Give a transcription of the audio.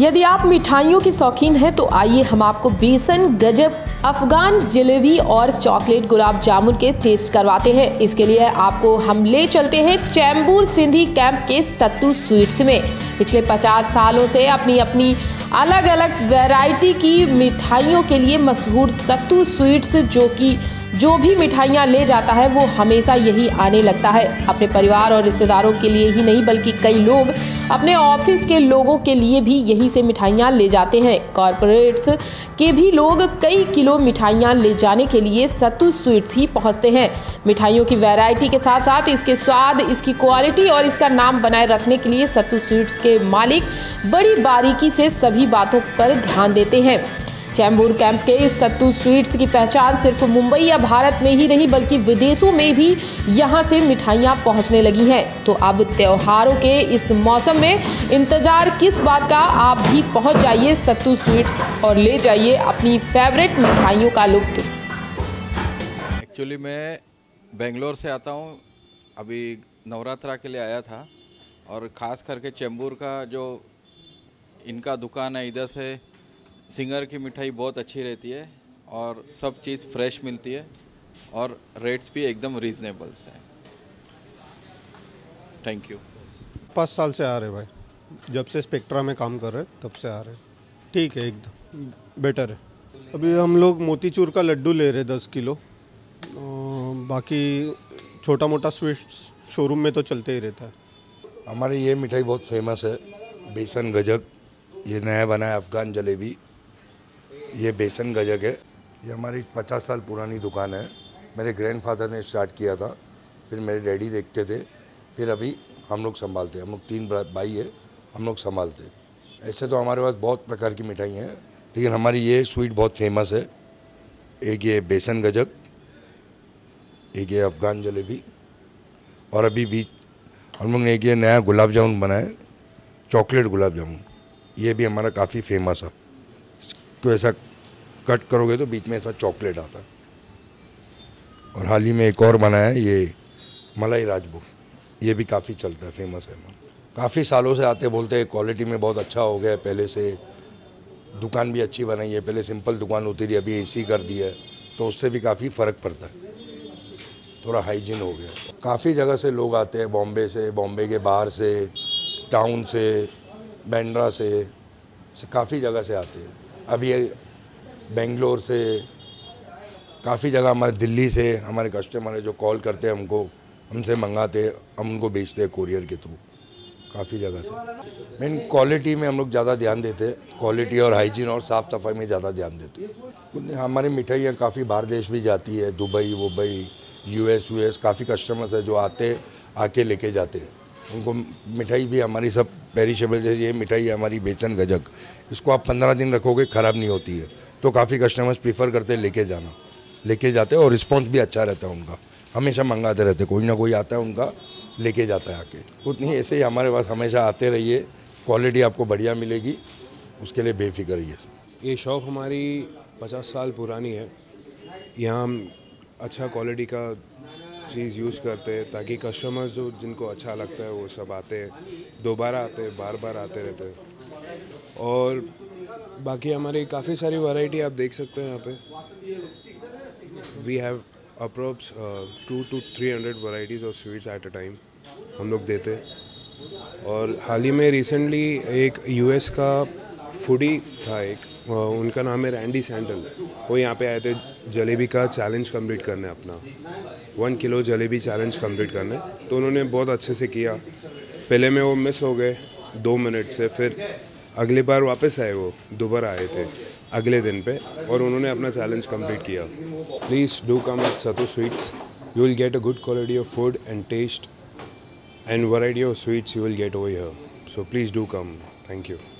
यदि आप मिठाइयों के शौकीन हैं तो आइए हम आपको बेसन, गजब, अफगान, जलेबी और चॉकलेट गुलाब जामुन के टेस्ट करवाते हैं। इसके लिए आपको हम ले चलते हैं चैम्बूर सिंधी कैंप के सत्तू स्वीट्स में। पिछले 50 सालों से अपनी अपनी अलग अलग वैरायटी की मिठाइयों के लिए मशहूर सत्तू स्वीट्स जो कि, जो भी मिठाइयाँ ले जाता है, वो हमेशा यही आने लगता है। अपने परिवार और रिश्तेदारों के लिए ही नहीं, बल्कि कई लोग अपने ऑफ़िस के लोगों के लिए भी यहीं से मिठाइयाँ ले जाते हैं। कॉरपोरेट्स के भी लोग कई किलो मिठाइयाँ ले जाने के लिए सत्तू स्वीट्स ही पहुँचते हैं। मिठाइयों की वैरायटी के साथ साथ इसके स्वाद, इसकी क्वालिटी और इसका नाम बनाए रखने के लिए सत्तू स्वीट्स के मालिक बड़ी बारीकी से सभी बातों पर ध्यान देते हैं। चैम्बूर कैंप के इस सत्तू स्वीट्स की पहचान सिर्फ़ मुंबई या भारत में ही नहीं, बल्कि विदेशों में भी यहाँ से मिठाइयाँ पहुँचने लगी हैं। तो अब त्योहारों के इस मौसम में इंतज़ार किस बात का, आप भी पहुँच जाइए सत्तू स्वीट्स और ले जाइए अपनी फेवरेट मिठाइयों का लुत्फ। एक्चुअली मैं बेंगलोर से आता हूँ। अभी नवरात्रा के लिए आया था और ख़ास करके चेंबूर का जो इनका दुकान है, इधर से सिंगर की मिठाई बहुत अच्छी रहती है और सब चीज़ फ्रेश मिलती है और रेट्स भी एकदम रीजनेबल्स हैं। थैंक यू पाँच साल से आ रहे भाई। जब से स्पेक्ट्रा में काम कर रहे तब से आ रहे ठीक है एकदम। बेटर है। अभी हम लोग मोतीचूर का लड्डू ले रहे दस किलो। बाकी छोटा मोटा स्वीट्स शोरूम में तो चलते ही रहता है। हमारी ये मिठाई बहुत फ़ेमस है। बेसन गजक। ये नया बना है अफ़गान जलेबी। ये बेसन गजक है। ये हमारी पचास साल पुरानी दुकान है। मेरे ग्रैंडफादर ने स्टार्ट किया था। फिर मेरे डैडी देखते थे। फिर अभी हम लोग संभालते हैं। हम लोग तीन भाई है। हम लोग संभालते ऐसे तो हमारे पास बहुत प्रकार की मिठाई हैं। लेकिन हमारी ये स्वीट बहुत फ़ेमस है। एक ये बेसन गजक। एक ये अफ़गान जलेबी। और अभी बीच हम लोग ने एक ये नया गुलाब जामुन बनाया चॉकलेट गुलाब जामुन। ये भी हमारा काफ़ी फ़ेमस है। इसको ऐसा कट करोगे तो बीच में ऐसा चॉकलेट आता है। और हाल ही में एक और बनाया है ये मलाई राजभोग। ये भी काफ़ी चलता है फ़ेमस है। काफ़ी सालों से आते बोलते हैं क्वालिटी में बहुत अच्छा हो गया है पहले से दुकान भी अच्छी बनाई है पहले सिंपल दुकान होती थी अभी एसी कर दिया है तो उससे भी काफ़ी फ़र्क पड़ता है। थोड़ा हाइजीन हो गया। काफ़ी जगह से लोग आते हैं बॉम्बे से बॉम्बे के बाहर से टाउन से बैंड्रा से, से काफ़ी जगह से आते हैं। अभी बेंगलोर से, काफ़ी जगह हमारे दिल्ली से हमारे कस्टमर है जो कॉल करते हैं हमको, हमसे मंगाते हम उनको बेचते हैं कोरियर के थ्रू काफ़ी जगह से। मेन क्वालिटी में हम लोग ज़्यादा ध्यान देते हैं। क्वालिटी और हाइजीन और साफ़ सफ़ाई में ज़्यादा ध्यान देते हैं। हमारी मिठाइयाँ काफ़ी बाहर देश भी जाती है। दुबई वुबई यूएस यूएस काफ़ी कस्टमर्स है जो आते, आके लेके जाते हैं। उनको मिठाई भी हमारी सब पेरिशेबल जैसे ये मिठाई है हमारी बेचन गजक। इसको आप पंद्रह दिन रखोगे, ख़राब नहीं होती है। तो काफ़ी कस्टमर्स प्रीफर करते लेके जाना। लेके जाते और रिस्पॉन्स भी अच्छा रहता है उनका। हमेशा मंगाते रहते कोई ना कोई आता है उनका, लेके जाता है आके। उतनी ऐसे ही हमारे पास हमेशा आते रहिए। क्वालिटी आपको बढ़िया मिलेगी। उसके लिए बेफिक्र रहिए। ये शॉप हमारी पचास साल पुरानी है। यहाँ हम अच्छा क्वालिटी का चीज़ यूज़ करते हैं, ताकि कस्टमर्स जो जिनको अच्छा लगता है, वो सब आते हैं। दोबारा आते हैं बार बार आते रहते हैं। और बाकी हमारी काफ़ी सारी वैरायटी आप देख सकते हैं यहाँ पे। We have approx two two three hundred varieties of sweets at a time हम लोग देते हैं। और हाल ही में रिसेंटली एक यूएस का फूडी था एक अ, उनका नाम है रैंडी सैंडल वो यहाँ पे आए थे जलेबी का चैलेंज कंप्लीट करने अपना। One kilo jalebi challenge complete करने। तो उन्होंने बहुत अच्छे से किया। पहले में वो मिस हो गए दो मिनट से फिर अगली बार वापस आए वो, दोबारा आए थे, अगले दिन पे, और उन्होंने अपना चैलेंज कंप्लीट किया। Please do come at Sato sweets you will get a good quality of food and taste and variety of sweets you will get over here so please do come thank you.